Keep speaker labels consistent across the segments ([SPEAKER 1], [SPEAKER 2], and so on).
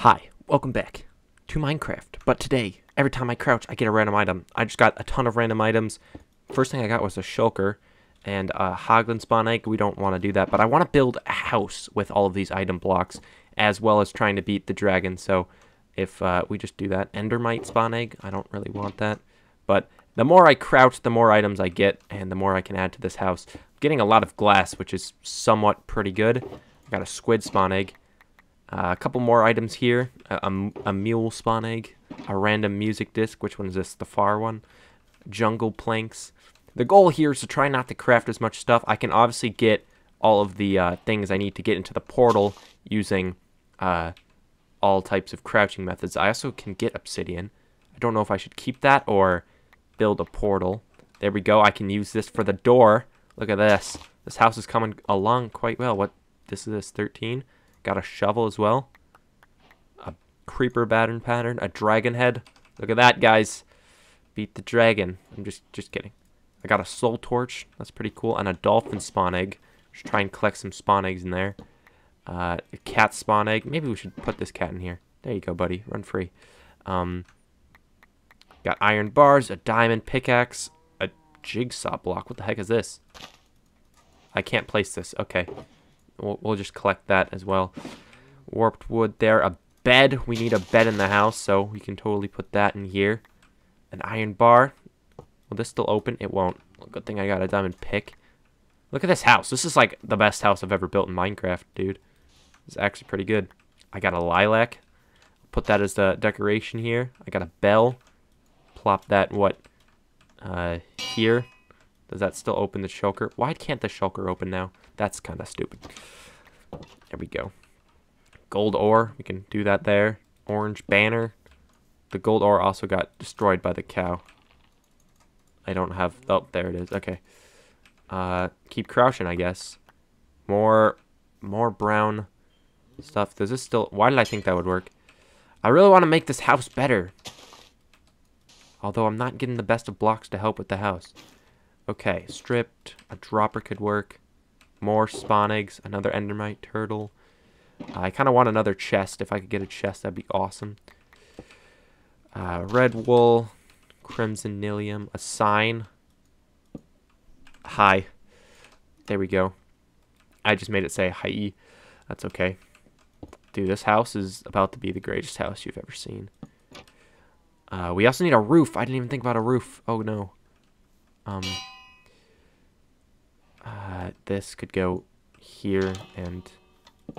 [SPEAKER 1] Hi, welcome back to Minecraft. But today, every time I crouch, I get a random item. I just got a ton of random items. First thing I got was a shulker and a hoglin spawn egg. We don't want to do that, but I want to build a house with all of these item blocks, as well as trying to beat the dragon. So if uh, we just do that, endermite spawn egg, I don't really want that. But the more I crouch, the more items I get, and the more I can add to this house. I'm getting a lot of glass, which is somewhat pretty good. I got a squid spawn egg. Uh, a couple more items here. A, a, a, mule spawn egg. A random music disc. Which one is this? The far one. Jungle planks. The goal here is to try not to craft as much stuff. I can obviously get all of the uh, things I need to get into the portal using uh, all types of crouching methods. I also can get obsidian. I don't know if I should keep that or build a portal. There we go. I can use this for the door. Look at this. This house is coming along quite well. What? This is this 13. Got a shovel as well. A creeper pattern pattern. A dragon head. Look at that, guys. Beat the dragon. I'm just just kidding. I got a soul torch. That's pretty cool. And a dolphin spawn egg. Just try and collect some spawn eggs in there. Uh, a cat spawn egg. Maybe we should put this cat in here. There you go, buddy. Run free. Um, got iron bars, a diamond pickaxe, a jigsaw block. What the heck is this? I can't place this. Okay. We'll, we'll just collect that as well. Warped wood there. A bed. We need a bed in the house, so we can totally put that in here. An iron bar. Will this still open? It won't. Good thing I got a diamond pick. Look at this house. This is like the best house I've ever built in Minecraft, dude. It's actually pretty good. I got a lilac. Put that as the decoration here. I got a bell. Plop that, what, uh, here. Does that still open the shulker? Why can't the shulker open now? That's kind of stupid. There we go. Gold ore. We can do that there. Orange banner. The gold ore also got destroyed by the cow. I don't have... Oh, there it is. Okay. Uh, keep crouching, I guess. More... More brown stuff. Does this still... Why did I think that would work? I really want to make this house better. Although I'm not getting the best of blocks to help with the house. Okay, stripped. A dropper could work. More spawn eggs. Another endermite turtle. I kind of want another chest. If I could get a chest, that'd be awesome. Uh, red wool. Crimson Nylium. A sign. Hi. There we go. I just made it say hi. That's okay. Dude, this house is about to be the greatest house you've ever seen. Uh, we also need a roof. I didn't even think about a roof. Oh, no. Um, this could go here and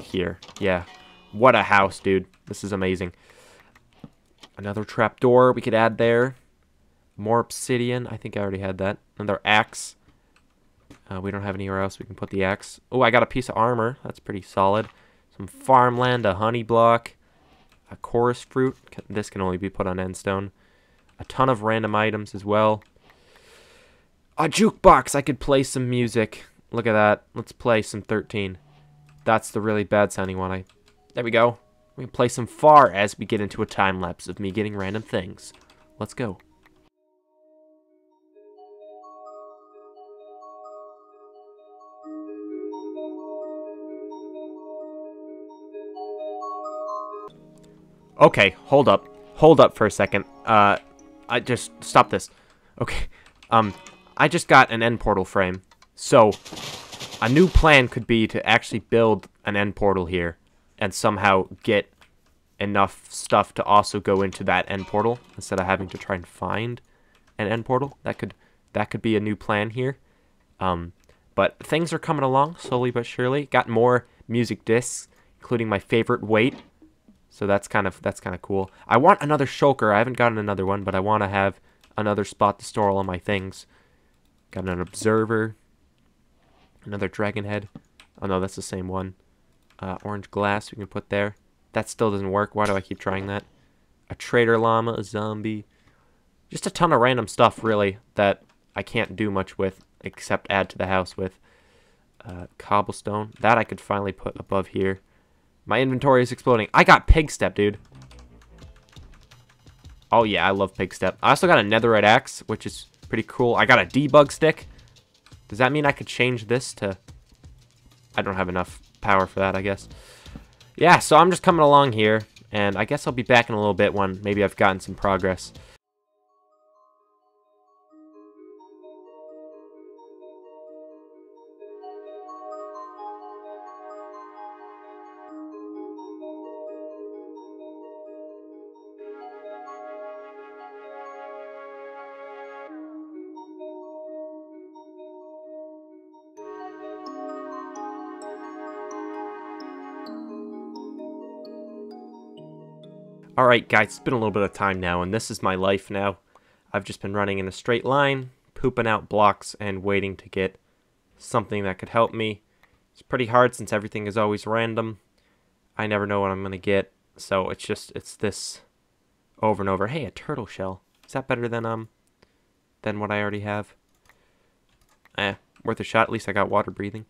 [SPEAKER 1] here. Yeah. What a house, dude. This is amazing. Another trapdoor we could add there. More obsidian. I think I already had that. Another axe. Uh, we don't have anywhere else we can put the axe. Oh, I got a piece of armor. That's pretty solid. Some farmland, a honey block, a chorus fruit. This can only be put on endstone. A ton of random items as well. A jukebox. I could play some music. Look at that. Let's play some 13. That's the really bad sounding one. I. There we go. We can play some far as we get into a time lapse of me getting random things. Let's go. Okay, hold up. Hold up for a second. Uh, I just stop this. Okay. Um, I just got an end portal frame. So, a new plan could be to actually build an end portal here and somehow get enough stuff to also go into that end portal instead of having to try and find an end portal. That could that could be a new plan here. Um, but things are coming along slowly but surely. Got more music discs, including my favorite wait, so that's kind of that's kind of cool. I want another shulker. I haven't gotten another one, but I want to have another spot to store all of my things. Got an observer. Another dragon head. Oh no, that's the same one. Uh, orange glass we can put there. That still doesn't work. Why do I keep trying that? A trader llama, a zombie. Just a ton of random stuff, really, that I can't do much with except add to the house with. Uh, cobblestone. That I could finally put above here. My inventory is exploding. I got Pigstep, dude. Oh, yeah, I love Pigstep. I also got a netherite axe, which is pretty cool. I got a debug stick. Does that mean I could change this to... I don't have enough power for that, I guess. Yeah, so I'm just coming along here. And I guess I'll be back in a little bit when maybe I've gotten some progress. Alright guys, it's been a little bit of time now, and this is my life now. I've just been running in a straight line, pooping out blocks, and waiting to get something that could help me. It's pretty hard since everything is always random. I never know what I'm going to get, so it's just, it's this over and over. Hey, a turtle shell. Is that better than, um, than what I already have? Eh, worth a shot. At least I got water breathing.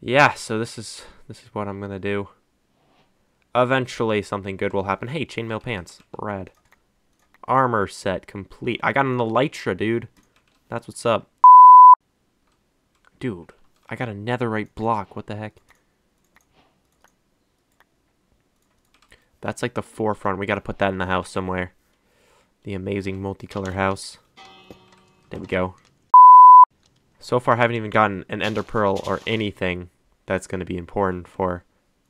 [SPEAKER 1] Yeah, so this is, this is what I'm going to do. Eventually, something good will happen. Hey, chainmail pants. Red. Armor set complete. I got an Elytra, dude. That's what's up. Dude, I got a netherite block. What the heck? That's like the forefront. We got to put that in the house somewhere. The amazing multicolor house. There we go. So far, I haven't even gotten an ender pearl or anything that's going to be important for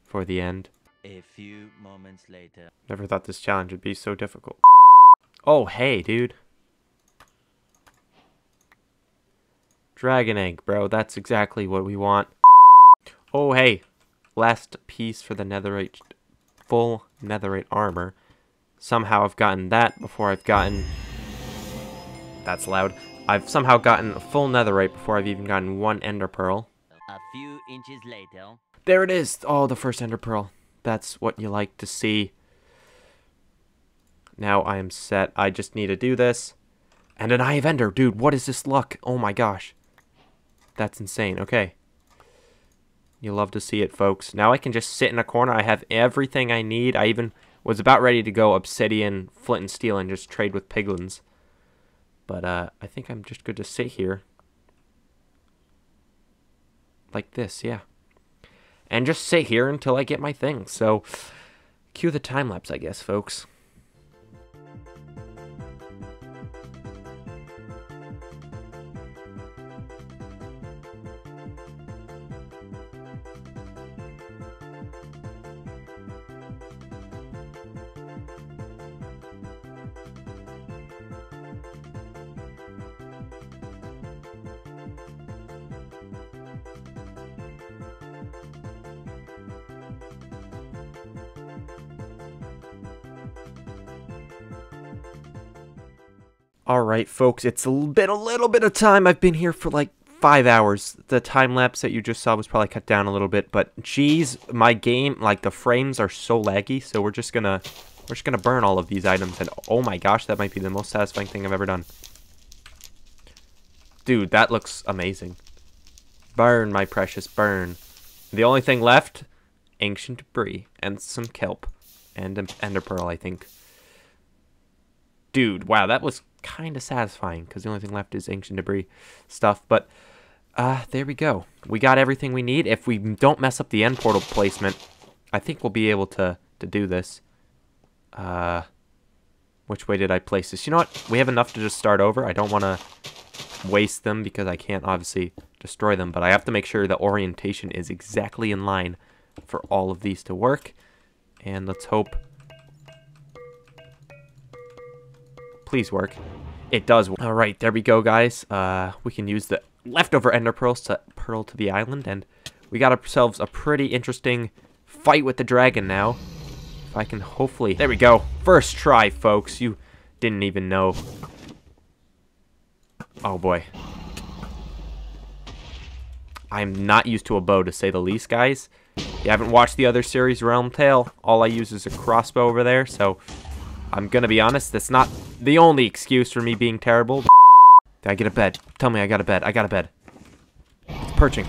[SPEAKER 1] for the end.
[SPEAKER 2] A few moments later.
[SPEAKER 1] Never thought this challenge would be so difficult. Oh, hey, dude. Dragon egg, bro. That's exactly what we want. Oh, hey. Last piece for the netherite, full netherite armor. Somehow I've gotten that before I've gotten... That's loud. I've somehow gotten a full netherite before I've even gotten one ender pearl.
[SPEAKER 2] A few inches later.
[SPEAKER 1] There it is. Oh, the first ender pearl that's what you like to see. Now I am set. I just need to do this. And an Eye of Ender. Dude, what is this luck? Oh my gosh. That's insane. Okay. You love to see it, folks. Now I can just sit in a corner. I have everything I need. I even was about ready to go Obsidian, Flint, and Steel and just trade with Piglins. But uh, I think I'm just good to sit here. Like this, yeah and just sit here until I get my thing. So, cue the time lapse, I guess, folks. Alright, folks, it's been a little bit of time. I've been here for like five hours. The time lapse that you just saw was probably cut down a little bit, but geez, my game, like the frames are so laggy, so we're just gonna, we're just gonna burn all of these items, and oh my gosh, that might be the most satisfying thing I've ever done. Dude, that looks amazing. Burn, my precious, burn. The only thing left, ancient debris, and some kelp, and an ender pearl, I think. Dude, wow, that was kind of satisfying because the only thing left is ancient debris stuff. But uh, there we go. We got everything we need. If we don't mess up the end portal placement, I think we'll be able to, to do this. Uh, which way did I place this? You know what? We have enough to just start over. I don't want to waste them because I can't obviously destroy them. But I have to make sure the orientation is exactly in line for all of these to work. And let's hope Please work. It does. work. All right, there we go, guys. Uh, we can use the leftover ender pearls to pearl to the island, and we got ourselves a pretty interesting fight with the dragon now. If I can hopefully... There we go. First try, folks. You didn't even know. Oh, boy. I'm not used to a bow, to say the least, guys. If you haven't watched the other series, Realm Tale, all I use is a crossbow over there, so I'm gonna be honest, that's not the only excuse for me being terrible. Did I get a bed? Tell me I got a bed. I got a bed. It's perching.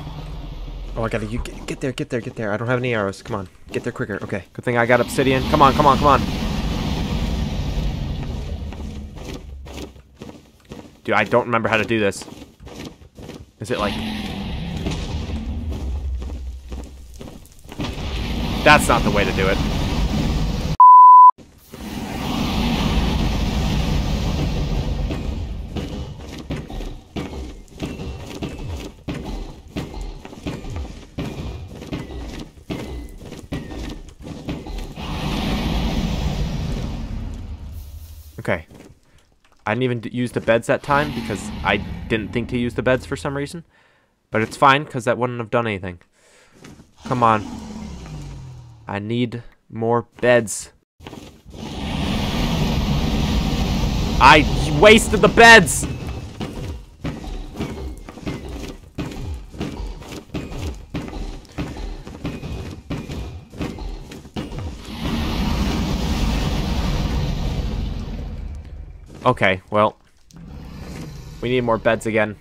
[SPEAKER 1] Oh, I gotta you get, get there, get there, get there. I don't have any arrows. Come on, get there quicker. Okay, good thing I got obsidian. Come on, come on, come on. Dude, I don't remember how to do this. Is it like... That's not the way to do it. I didn't even use the beds that time because I didn't think to use the beds for some reason. But it's fine because that wouldn't have done anything. Come on. I need more beds. I wasted the beds! Okay, well. We need more beds again.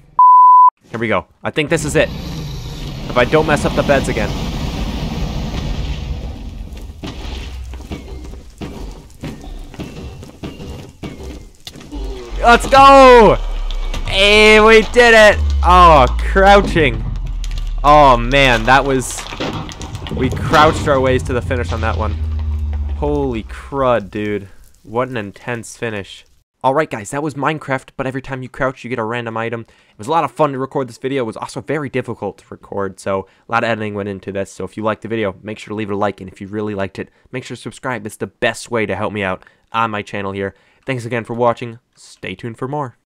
[SPEAKER 1] Here we go. I think this is it. If I don't mess up the beds again. Let's go! Hey, we did it! Oh, crouching. Oh, man, that was... We crouched our ways to the finish on that one. Holy crud, dude. What an intense finish. Alright guys, that was Minecraft, but every time you crouch, you get a random item. It was a lot of fun to record this video. It was also very difficult to record, so a lot of editing went into this. So if you liked the video, make sure to leave it a like, and if you really liked it, make sure to subscribe. It's the best way to help me out on my channel here. Thanks again for watching. Stay tuned for more.